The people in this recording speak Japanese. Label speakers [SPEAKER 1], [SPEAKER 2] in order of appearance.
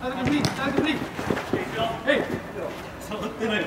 [SPEAKER 1] 触ってないよ。